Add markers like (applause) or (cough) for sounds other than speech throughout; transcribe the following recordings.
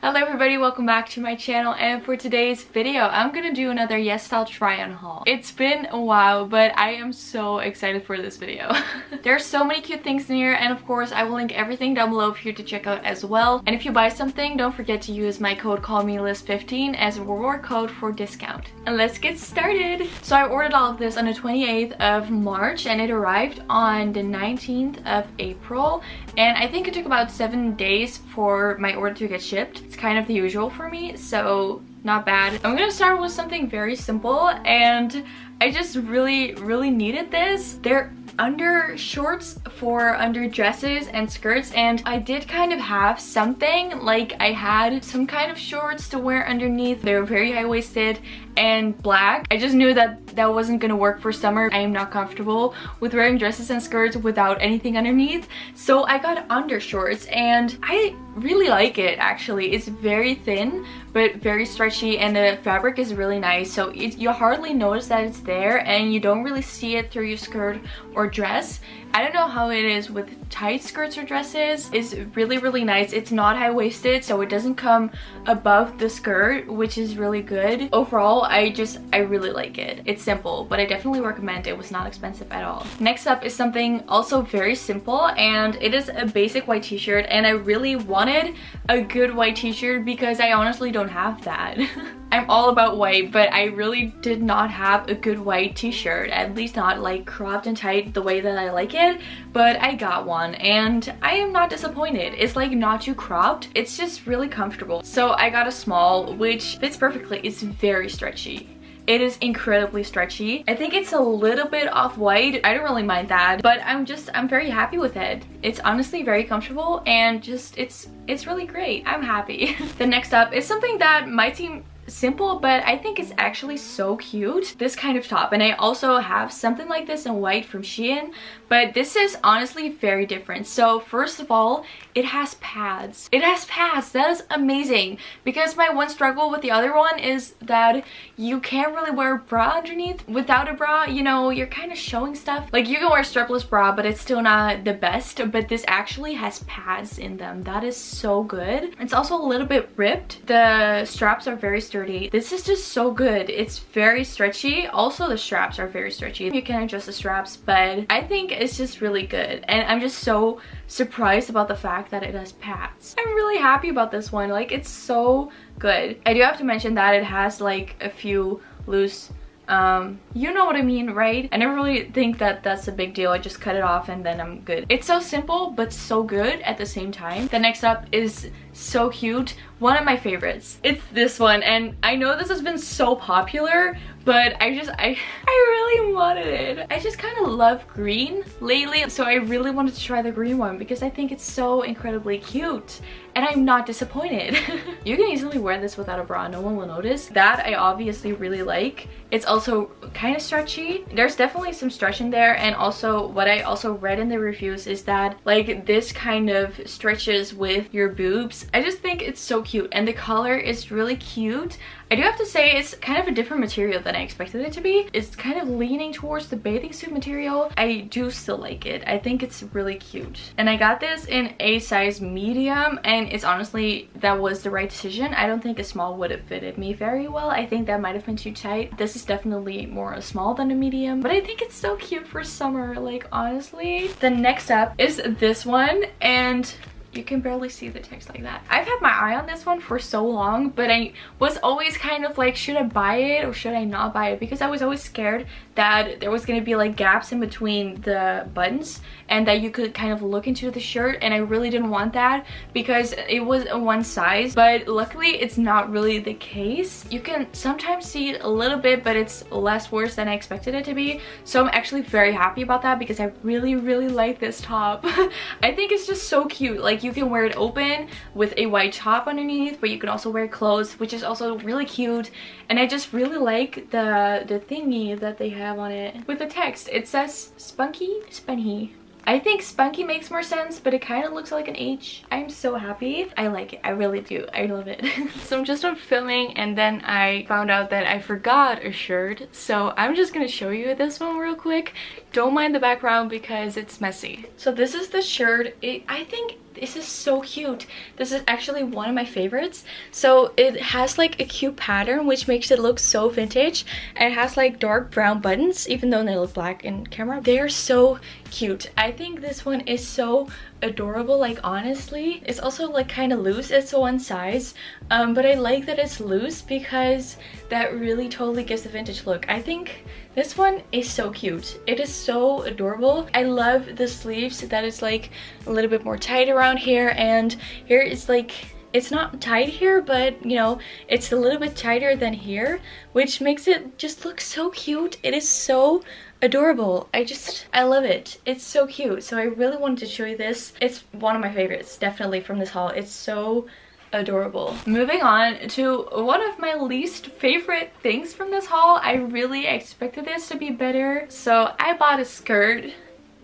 Hello everybody, welcome back to my channel and for today's video I'm gonna do another YesStyle try on haul. It's been a while but I am so excited for this video. (laughs) There's so many cute things in here and of course I will link everything down below for you to check out as well. And if you buy something don't forget to use my code CALLMELIZ15 as a reward code for discount. And let's get started! So I ordered all of this on the 28th of March and it arrived on the 19th of April and I think it took about 7 days for my order to get shipped. It's kind of the usual for me, so not bad. I'm gonna start with something very simple and I just really, really needed this. They're under shorts for under dresses and skirts and I did kind of have something like I had some kind of shorts to wear underneath. They were very high-waisted and black. I just knew that that wasn't gonna work for summer. I am not comfortable with wearing dresses and skirts without anything underneath. So I got undershorts and I really like it actually. It's very thin but very stretchy and the fabric is really nice so it, you hardly notice that it's there and you don't really see it through your skirt or dress I don't know how it is with tight skirts or dresses. It's really, really nice. It's not high-waisted, so it doesn't come above the skirt, which is really good. Overall, I just, I really like it. It's simple, but I definitely recommend it. It was not expensive at all. Next up is something also very simple, and it is a basic white t-shirt, and I really wanted a good white t-shirt because I honestly don't have that. (laughs) I'm all about white, but I really did not have a good white t-shirt, at least not like cropped and tight the way that I like it, but I got one and I am not disappointed. It's like not too cropped, it's just really comfortable. So I got a small, which fits perfectly. It's very stretchy. It is incredibly stretchy. I think it's a little bit off-white. I don't really mind that, but I'm just, I'm very happy with it. It's honestly very comfortable and just, it's, it's really great. I'm happy. (laughs) the next up is something that might seem simple but I think it's actually so cute this kind of top. And I also have something like this in white from Shein but this is honestly very different. So first of all it has pads. It has pads. That is amazing. Because my one struggle with the other one is that you can't really wear a bra underneath. Without a bra you know you're kind of showing stuff. Like you can wear a strapless bra but it's still not the best but this actually has pads in them. That is so good. It's also a little bit ripped. The straps are very sturdy This is just so good. It's very stretchy. Also, the straps are very stretchy. You can adjust the straps, but I think it's just really good. And I'm just so surprised about the fact that it has pads. I'm really happy about this one. Like, it's so good. I do have to mention that it has like a few loose um, you know what I mean, right? I never really think that that's a big deal. I just cut it off and then I'm good. It's so simple, but so good at the same time. The next up is so cute. One of my favorites. It's this one, and I know this has been so popular, but I just, I, (laughs) I really wanted it. I just kind of love green lately, so I really wanted to try the green one because I think it's so incredibly cute and I'm not disappointed. (laughs) you can easily wear this without a bra, no one will notice. That I obviously really like. It's also kind of stretchy. There's definitely some stretch in there and also what I also read in the reviews is that like this kind of stretches with your boobs. I just think it's so cute and the color is really cute. I do have to say it's kind of a different material than I expected it to be. It's kind of leaning towards the bathing suit material. I do still like it. I think it's really cute. And I got this in a size medium and it's honestly, that was the right decision. I don't think a small would have fitted me very well. I think that might have been too tight. This is definitely more a small than a medium, but I think it's so cute for summer, like honestly. The next up is this one and you can barely see the text like that. I've had my eye on this one for so long, but I was always kind of like, should I buy it or should I not buy it? Because I was always scared that there was gonna be like gaps in between the buttons and that you could kind of look into the shirt and I really didn't want that because it was one size, but luckily it's not really the case. You can sometimes see it a little bit, but it's less worse than I expected it to be. So I'm actually very happy about that because I really, really like this top. (laughs) I think it's just so cute. Like you can wear it open with a white top underneath, but you can also wear closed, which is also really cute. And I just really like the, the thingy that they have on it with the text. It says spunky, spunky. I think spunky makes more sense, but it kind of looks like an H. I'm so happy. I like it. I really do. I love it. (laughs) so I'm just on filming and then I found out that I forgot a shirt. So I'm just gonna show you this one real quick don't mind the background because it's messy. So this is the shirt. It, I think this is so cute. This is actually one of my favorites. So it has like a cute pattern which makes it look so vintage. And it has like dark brown buttons even though they look black in camera. They're so cute. I think this one is so adorable. Like honestly it's also like kind of loose. It's one size. Um, but i like that it's loose because that really totally gives the vintage look. I think this one is so cute. It is so adorable. I love the sleeves that is like a little bit more tight around here and here is like it's not tight here but you know it's a little bit tighter than here which makes it just look so cute. It is so adorable. I just i love it. It's so cute. So i really wanted to show you this. It's one of my favorites definitely from this haul. It's so adorable. Moving on to one of my least favorite things from this haul. I really expected this to be better. So I bought a skirt.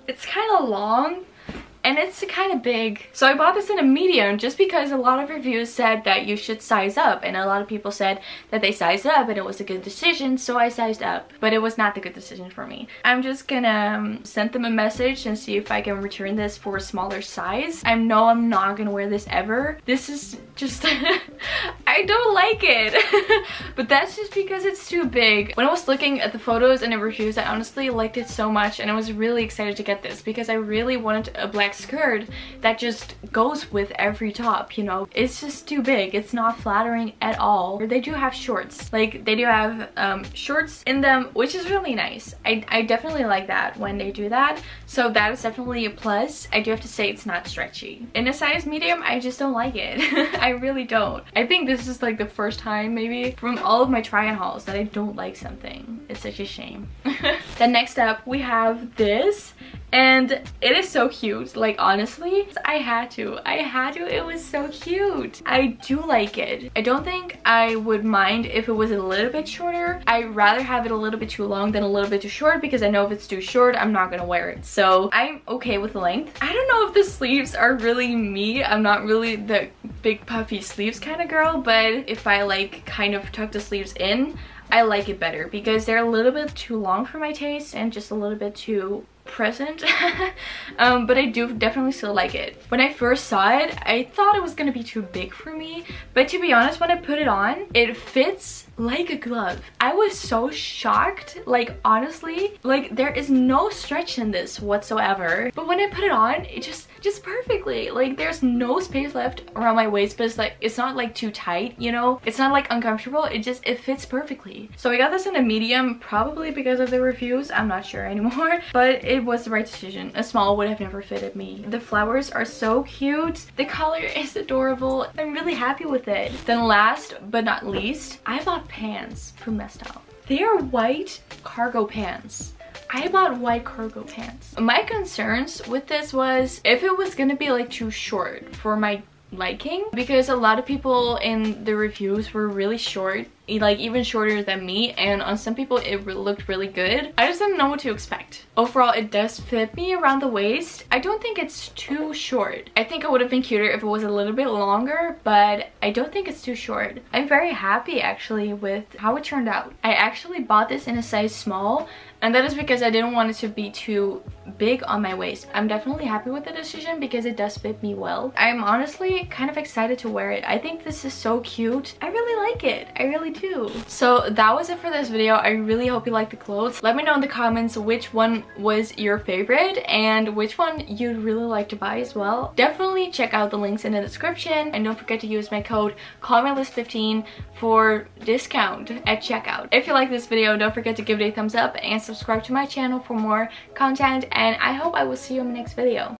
It's kind of long and it's kind of big. So I bought this in a medium just because a lot of reviews said that you should size up and a lot of people said that they sized up and it was a good decision so I sized up but it was not the good decision for me. I'm just gonna um, send them a message and see if I can return this for a smaller size. I know I'm not gonna wear this ever. This is just (laughs) I don't like it (laughs) but that's just because it's too big. When I was looking at the photos and the reviews I honestly liked it so much and I was really excited to get this because I really wanted a black skirt that just goes with every top, you know. It's just too big. It's not flattering at all. They do have shorts. Like, they do have um, shorts in them, which is really nice. I, I definitely like that when they do that. So that is definitely a plus. I do have to say it's not stretchy. In a size medium, I just don't like it. (laughs) I really don't. I think this is like the first time maybe from all of my try-on hauls that I don't like something. It's such a shame. (laughs) then next up, we have this and it is so cute like honestly i had to. I had to. It was so cute. I do like it. I don't think i would mind if it was a little bit shorter. I'd rather have it a little bit too long than a little bit too short because i know if it's too short i'm not gonna wear it. So i'm okay with the length. I don't know if the sleeves are really me. I'm not really the big puffy sleeves kind of girl but if i like kind of tuck the sleeves in I like it better because they're a little bit too long for my taste and just a little bit too present (laughs) um, but I do definitely still like it. When I first saw it I thought it was gonna be too big for me but to be honest when I put it on it fits like a glove. I was so shocked like honestly like there is no stretch in this whatsoever but when I put it on it just just perfectly. Like there's no space left around my waist but it's like it's not like too tight you know? It's not like uncomfortable. It just it fits perfectly. So I got this in a medium probably because of the reviews. I'm not sure (laughs) anymore but it was the right decision. A small would have never fitted me. The flowers are so cute. The color (laughs) is adorable. I'm really happy with it. Then last but not least I bought pants from YesStyle they are white cargo pants I bought white cargo pants. My concerns with this was if it was gonna be like too short for my liking because a lot of people in the reviews were really short like even shorter than me and on some people it looked really good. I just didn't know what to expect. Overall it does fit me around the waist. I don't think it's too short. I think it would have been cuter if it was a little bit longer but i don't think it's too short. I'm very happy actually with how it turned out. I actually bought this in a size small and that is because I didn't want it to be too big on my waist. I'm definitely happy with the decision because it does fit me well. I'm honestly kind of excited to wear it. I think this is so cute. I really like it. I really do. So that was it for this video. I really hope you liked the clothes. Let me know in the comments which one was your favorite and which one you'd really like to buy as well. Definitely check out the links in the description and don't forget to use my code CALLMELIZ15 for discount at checkout. If you like this video, don't forget to give it a thumbs up and subscribe to my channel for more content and I hope I will see you in the next video.